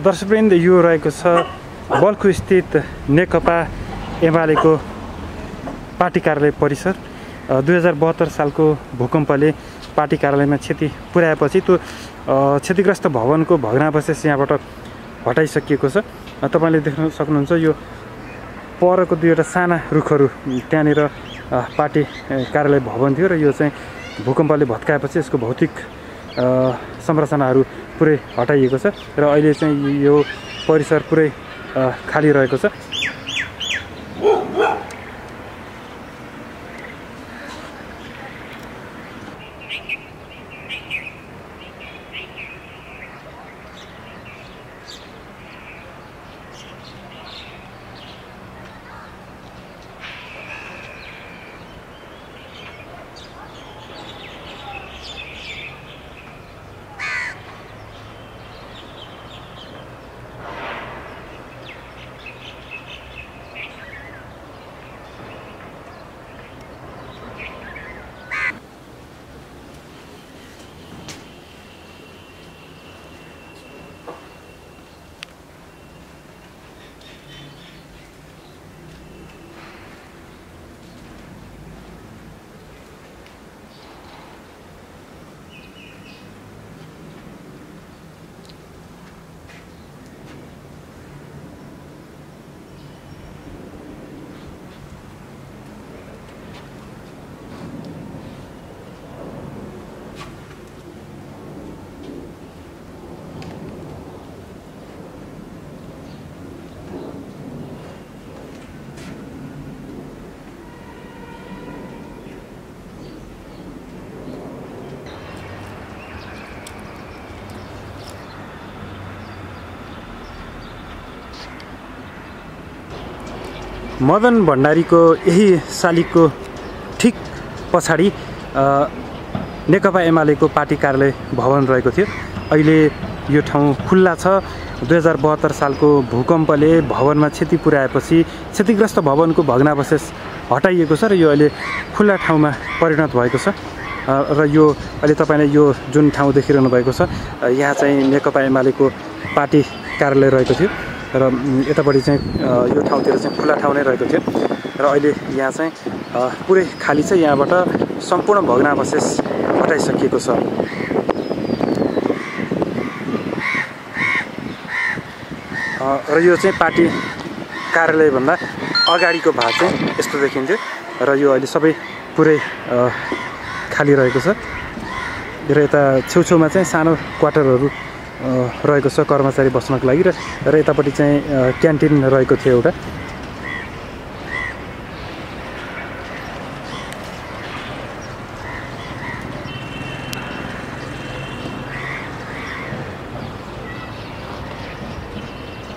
दर्शकवृन्द यो रहेको छ बल्खु स्थित नेकपा एमालेको पार्टी कार्यालय परिसर। दुई हजार बहत्तर सालको भूकम्पले पार्टी कार्यालयमा क्षति पुर्याएपछि त्यो क्षतिग्रस्त भवनको भग्नावशेष यहाँबाट हटाइसकिएको छ। तपाईँले देख्न सक्नुहुन्छ यो परको दुईवटा साना रुखहरू त्यहाँनिर पार्टी कार्यालय भवन थियो र यो चाहिँ भूकम्पले भत्काएपछि यसको भौतिक संरचनाहरू पुरै हटाइएको छ र अहिले चाहिँ यो परिसर पुरै खाली रहेको छ। मदन भण्डारीको यही शालिगको ठिक पछाडि नेकपा एमालेको पार्टी कार्यालय भवन रहेको थियो। अहिले यो ठाउँ खुल्ला छ। दुई हजार बहत्तर सालको भूकम्पले भवनमा क्षति पुर्याएपछि क्षतिग्रस्त भवनको भग्नावशेष हटाइएको छ र यो अहिले खुल्ला ठाउँमा परिणत भएको छ। र यो अहिले तपाईँले यो जुन ठाउँ देखिरहनु भएको छ यहाँ चाहिँ नेकपा एमालेको पार्टी कार्यालय रहेको थियो। र यतापट्टि चाहिँ यो ठाउँतिर चाहिँ खुल्ला ठाउँ नै रहेको थियो। र अहिले यहाँ चाहिँ पुरै खाली छ। यहाँबाट सम्पूर्ण भग्नावशेष हटाइसकिएको छ। र यो चाहिँ पार्टी कार्यालयभन्दा अगाडिको भाग चाहिँ यस्तो देखिन्थ्यो। र यो अहिले सबै पुरै खाली रहेको छ। र यता छेउछेउमा चाहिँ सानो क्वार्टरहरू रहेको छ कर्मचारी बस्नको लागि र र यतापट्टि चाहिँ क्यान्टिन रहेको थियो एउटा।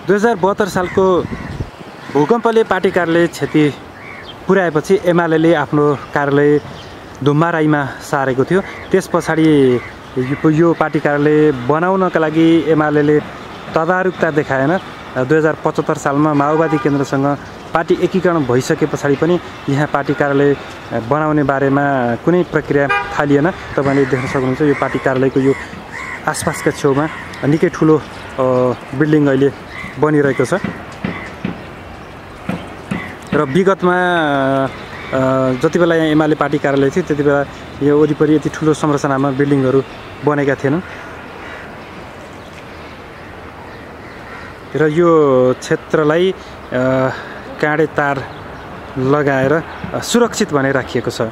दुई हजार बहत्तर सालको भूकम्पले पार्टी कार्यालय क्षति पुर्याएपछि एमाले आफ्नो कार्यालय धुम्माराईमा सारेको थियो। त्यस पछाडि यो- पार्टी कार्यालय बनाउनका लागि एमाले तदारुकता देखाएन दुई हजार पचहत्तर सालमा माओवादी केन्द्रसँग पार्टी एकीकरण भइसके पछाडि पनि यहाँ पार्टी कार्यालय बनाउने बारेमा कुनै प्रक्रिया थालिएन। तपाईँले देख्न सक्नुहुन्छ यो पार्टी कार्यालयको यो आसपासका छेउमा निकै ठुलो बिल्डिङ अहिले बनिरहेको छ। र विगतमा जति बेला यहाँ एमाले पार्टी कार्यालय थियो त्यति बेला यो वरिपरि यति ठुलो संरचनामा बिल्डिङहरू बनेका थिएनन्। र यो क्षेत्रलाई काँडे तार लगाएर सुरक्षित भनेर राखिएको छ।